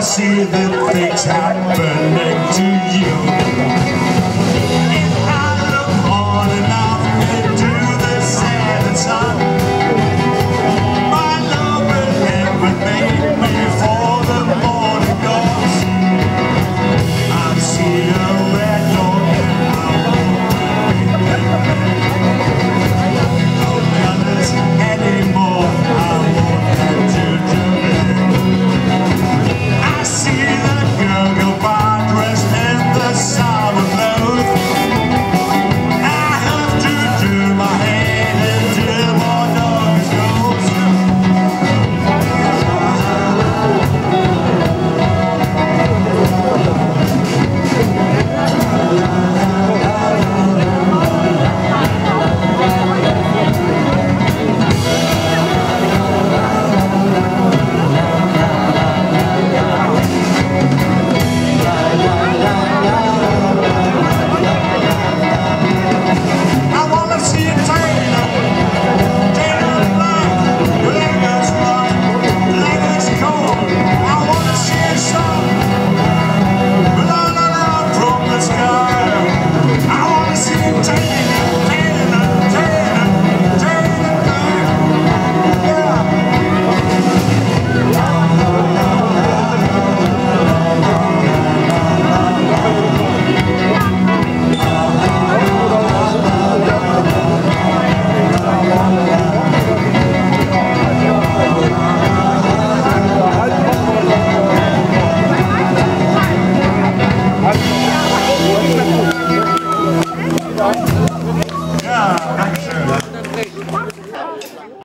not foresee the things happening to you.